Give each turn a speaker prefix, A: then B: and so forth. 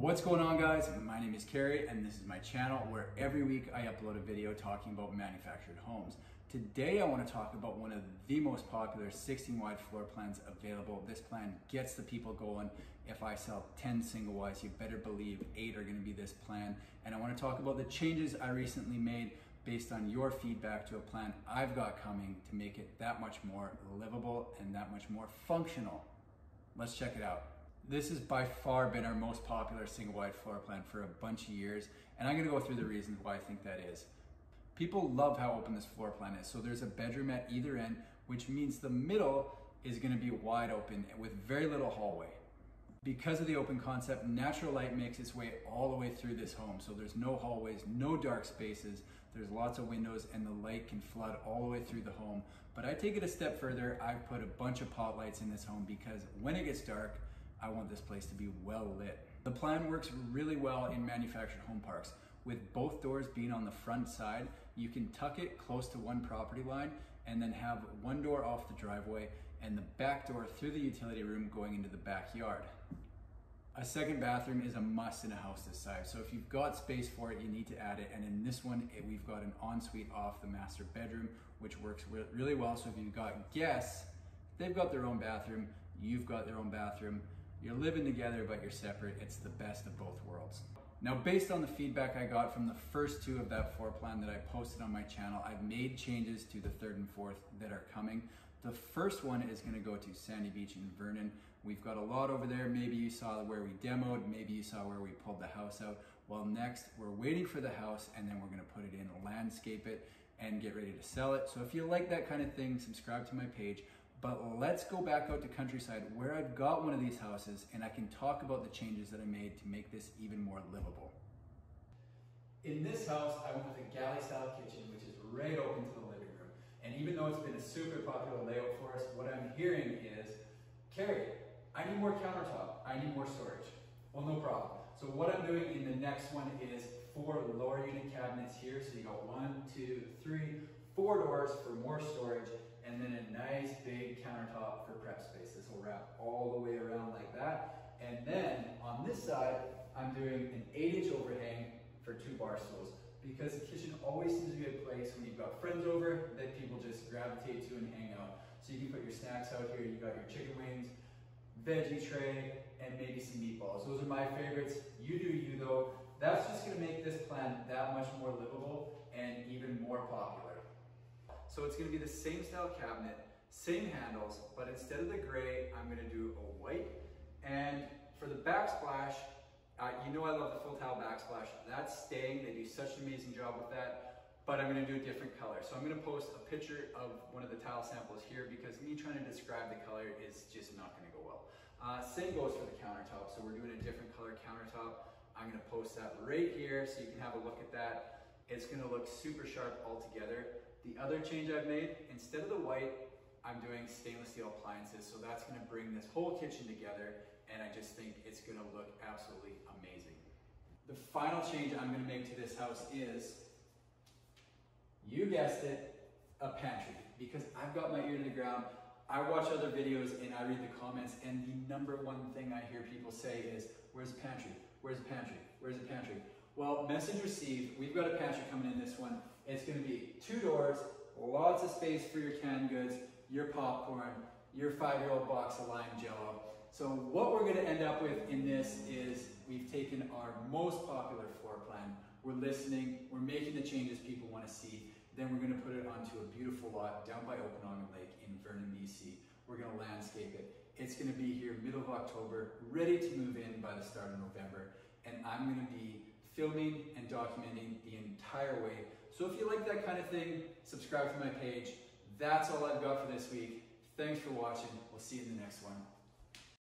A: What's going on guys? My name is Kerry and this is my channel where every week I upload a video talking about manufactured homes. Today I want to talk about one of the most popular 16 wide floor plans available. This plan gets the people going. If I sell 10 single wides, you better believe eight are going to be this plan. And I want to talk about the changes I recently made based on your feedback to a plan I've got coming to make it that much more livable and that much more functional. Let's check it out. This has by far been our most popular single wide floor plan for a bunch of years, and I'm gonna go through the reasons why I think that is. People love how open this floor plan is. So there's a bedroom at either end, which means the middle is gonna be wide open with very little hallway. Because of the open concept, natural light makes its way all the way through this home. So there's no hallways, no dark spaces, there's lots of windows and the light can flood all the way through the home. But I take it a step further, I've put a bunch of pot lights in this home because when it gets dark, I want this place to be well lit. The plan works really well in manufactured home parks. With both doors being on the front side, you can tuck it close to one property line and then have one door off the driveway and the back door through the utility room going into the backyard. A second bathroom is a must in a house this size. So if you've got space for it, you need to add it. And in this one, we've got an ensuite off the master bedroom, which works really well. So if you've got guests, they've got their own bathroom, you've got their own bathroom. You're living together, but you're separate. It's the best of both worlds. Now, based on the feedback I got from the first two of that floor plan that I posted on my channel, I've made changes to the third and fourth that are coming. The first one is gonna go to Sandy Beach in Vernon. We've got a lot over there. Maybe you saw where we demoed, maybe you saw where we pulled the house out. Well, next we're waiting for the house and then we're gonna put it in, landscape it, and get ready to sell it. So if you like that kind of thing, subscribe to my page. But let's go back out to countryside where I've got one of these houses and I can talk about the changes that I made to make this even more livable. In this house, I went with a galley style kitchen, which is right open to the living room. And even though it's been a super popular layout for us, what I'm hearing is, Kerry, I need more countertop, I need more storage. Well, no problem. So what I'm doing in the next one is four lower unit cabinets here. So you got one, two, three, four doors for more storage and then a nice big countertop for prep space. This will wrap all the way around like that. And then on this side, I'm doing an eight inch overhang for two bar stools because the kitchen always seems to be a place when you've got friends over that people just gravitate to and hang out. So you can put your snacks out here, you've got your chicken wings, veggie tray, and maybe some meatballs. Those are my favorites. You do you though. That's just gonna make this plan that much more livable and even more popular. So it's gonna be the same style cabinet, same handles, but instead of the gray, I'm gonna do a white. And for the backsplash, uh, you know I love the full tile backsplash. That's staying, they do such an amazing job with that, but I'm gonna do a different color. So I'm gonna post a picture of one of the tile samples here because me trying to describe the color is just not gonna go well. Uh, same goes for the countertop. So we're doing a different color countertop. I'm gonna post that right here so you can have a look at that. It's gonna look super sharp altogether. The other change I've made, instead of the white, I'm doing stainless steel appliances. So that's gonna bring this whole kitchen together and I just think it's gonna look absolutely amazing. The final change I'm gonna make to this house is, you guessed it, a pantry. Because I've got my ear to the ground, I watch other videos and I read the comments and the number one thing I hear people say is, where's the pantry? Where's the pantry? Where's the pantry? Well, message received. We've got a pantry coming in this one. It's gonna be two doors, lots of space for your canned goods, your popcorn, your five-year-old box of lime jello. So what we're gonna end up with in this is we've taken our most popular floor plan, we're listening, we're making the changes people wanna see, then we're gonna put it onto a beautiful lot down by Okanagan Lake in Vernon, BC. We're gonna landscape it. It's gonna be here middle of October, ready to move in by the start of November, and I'm gonna be filming and documenting the entire way. So if you like that kind of thing, subscribe to my page. That's all I've got for this week. Thanks for watching. We'll see you in the next one.